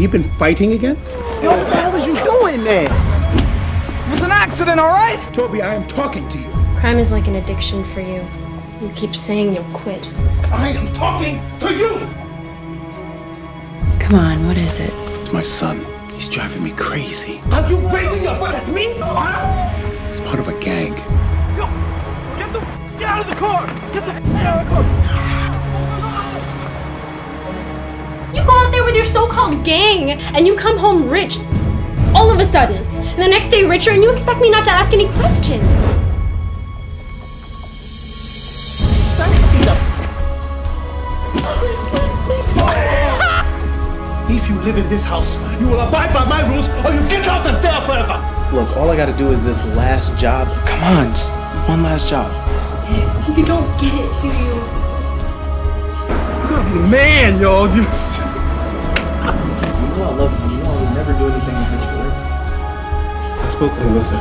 Have you been fighting again? Yo, what the hell is you doing there? It was an accident, all right? Tobi, I am talking to you. Crime is like an addiction for you. You keep saying you'll quit. I am talking to you! Come on, what is it? It's my son. He's driving me crazy. Are you raising your foot at me? Huh? He's part of a gang. Yo, get the get out of the car! Get the get out of the car! Your so-called gang, and you come home rich. All of a sudden. And the next day richer, and you expect me not to ask any questions. If you live in this house, you will abide by my rules, or you get out and stay out forever. Look, all I gotta do is this last job. Come on, just one last job. You don't get it, do you? You gotta be a man, yo. Spoke to Melissa.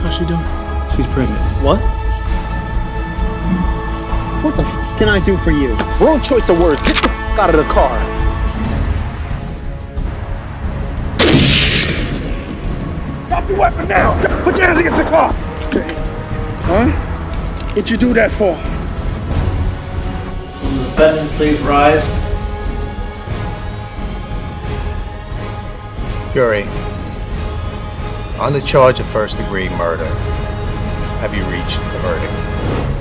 How's she doing? She's pregnant. What? What the f- can I do for you? Wrong choice of words. Get the f- out of the car. Drop your weapon now. Put your hands against the car. Huh? What'd you do that for? Will the defendant please rise? Fury, on the charge of first degree murder, have you reached the verdict?